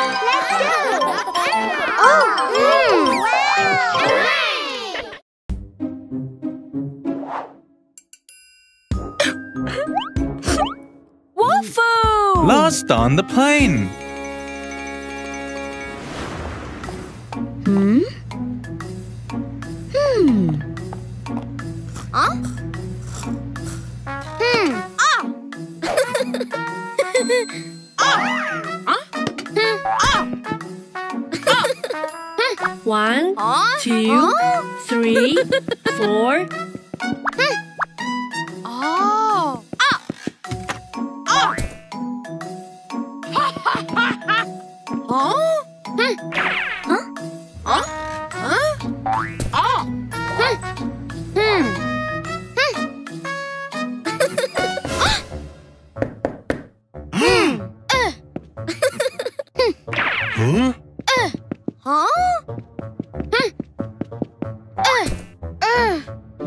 Let's go! Oh! Wolfoo! Lost on the plane. One, Huh? two, Huh? three, four. Oh! Ah! Ah! huh?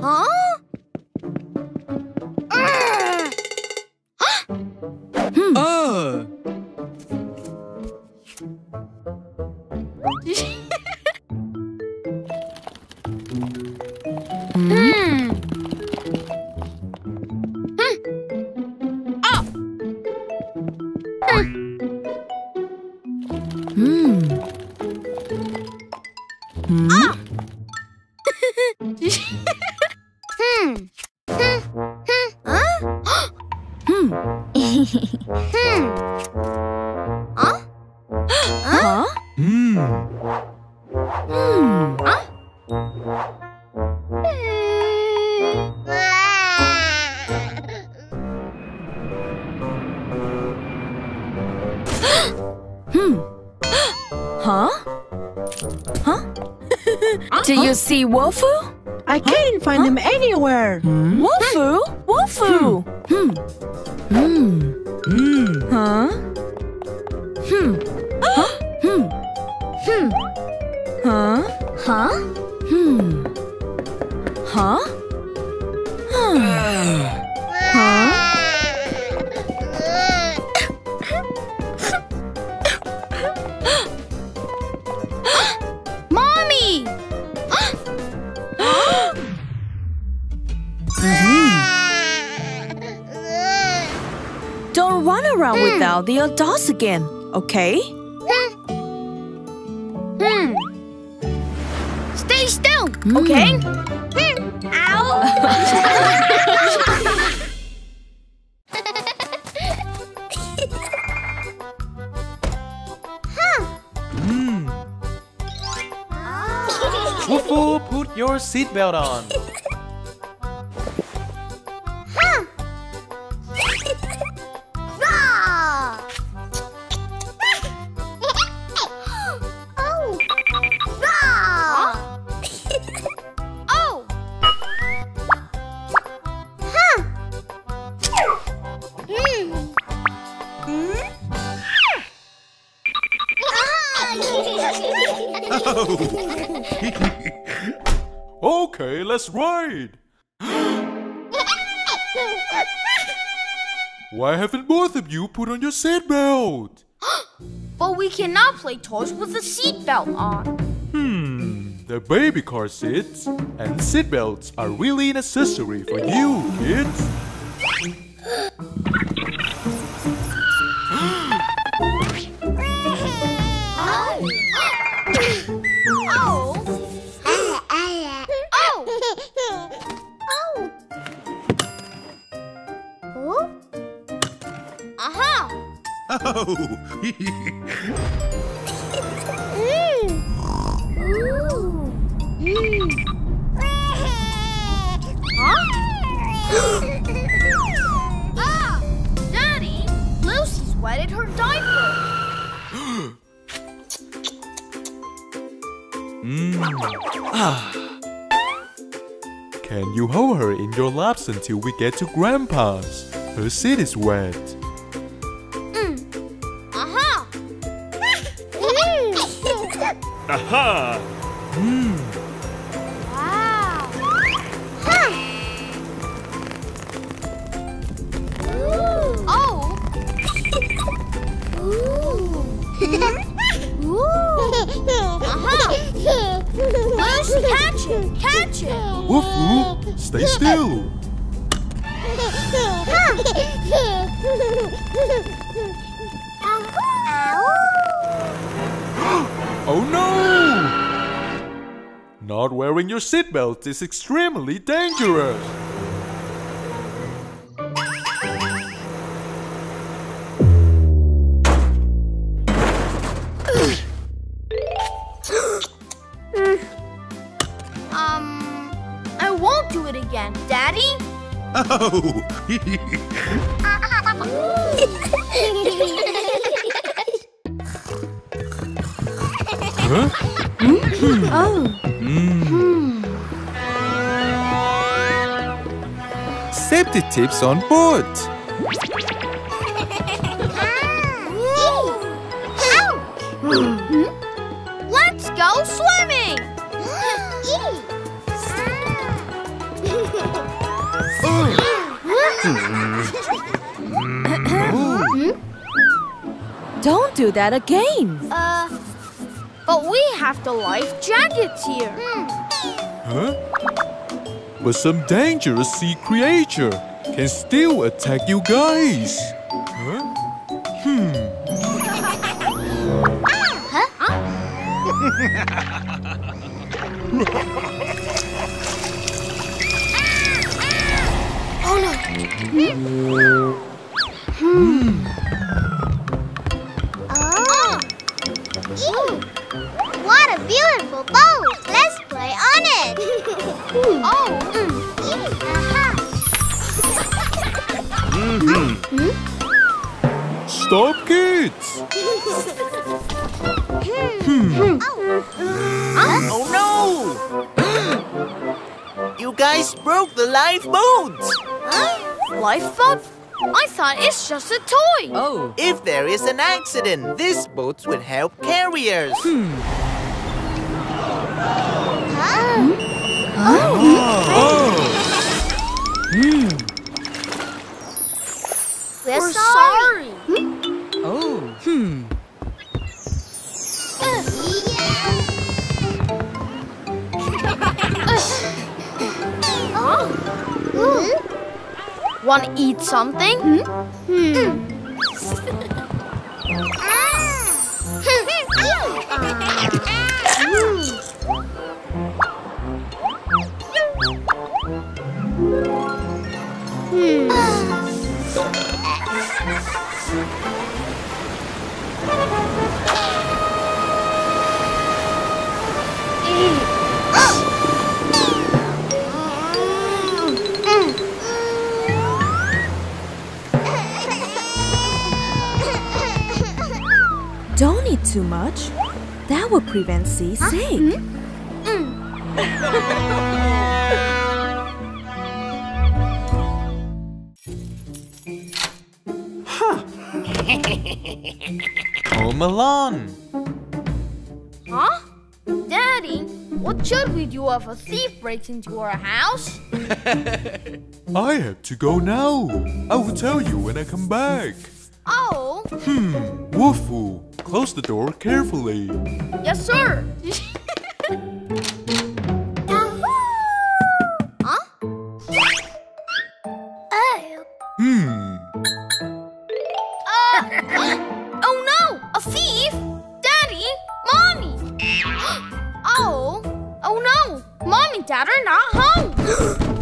Huh? Huh? See Wolfoo? I can't find him anywhere. Wolfoo? Wolfoo? Hmm. Hmm. Hmm. Huh? Hmm. Huh? Hmm. Hmm. Huh? Huh? Don't run around without the adults again, okay? Hmm. Stay still, okay? Hmm. Ow! Hmm. Wolfoo, put your seatbelt on. Let's ride. Why haven't both of you put on your seatbelt? But we cannot play toys with a seatbelt on. Hmm, the baby car seats and seatbelts are really an accessory for you, kids. Oh. Mm. Mm. Ah! Daddy! Lucy's wetted her diaper. Mm. Ah. Can you hold her in your laps until we get to Grandpa's? Her seat is wet. Aha! Hmm. Wow. Huh. Ooh. Oh. Ooh. Ooh. Aha! Moose, catch it! Catch it! Woof woof! Stay still! Huh. Oh no! Not wearing your seatbelt is extremely dangerous. Um, I won't do it again. Daddy? Oh, Safety tips on board. Let's go swimming! Don't do that again. Uh, but we have the life jackets here. Huh? But some dangerous sea creature can still attack you guys. Huh? Hmm. Oh. no. Hmm. Oh. Gee, What a beautiful boat! Let's play on it! oh! Mm, uh-huh. Stop, kids! Hmm. oh no! you guys broke the lifeboat! Lifeboat? I thought it's just a toy. Oh. If there is an accident, this boat will help carriers. We're, sorry. Oh. Hmm. Oh, hmm. hmm. Want to eat something? Hmm. Don't hmm. eat ah. ah. Too much. That will prevent seasick. Home Alone. Huh? Daddy, what should we do if a thief breaks into our house? I have to go now. I will tell you when I come back. Oh, Hmm, Wolfoo, close the door carefully. yes, sir. huh? Oh. Hmm, Uh, oh no! A thief! Daddy! Mommy! Oh! Oh no! Mom and Dad are not home!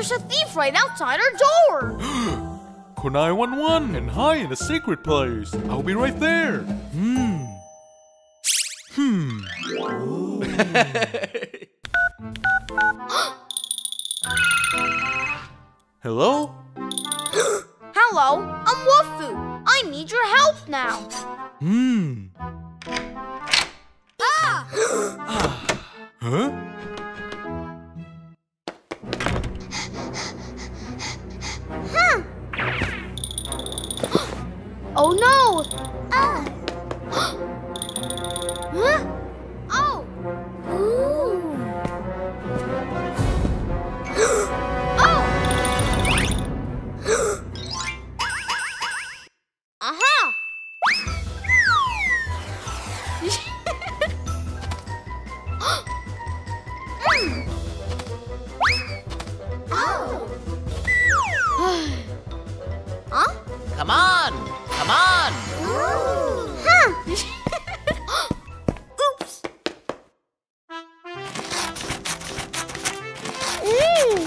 There's a thief right outside our door! call 911 and hide in a secret place. I'll be right there. Hmm. Hmm. Hello? Hello, I'm Wolfoo. I need your help now. Hmm. Huh? Come on! Come on! Huh? Oops. Ooh.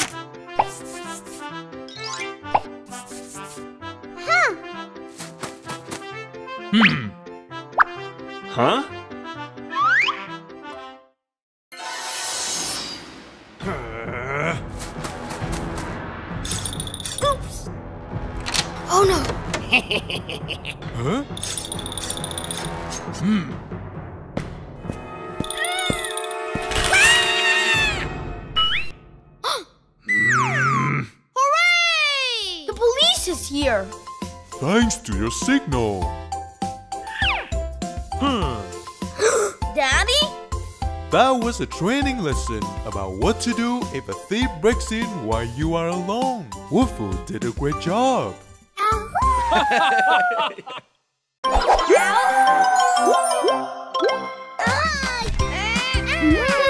Hmm. Huh? Huh? here. Thanks to your signal. Hmm. Daddy? That was a training lesson about what to do if a thief breaks in while you are alone. Wolfoo did a great job. Uh-huh.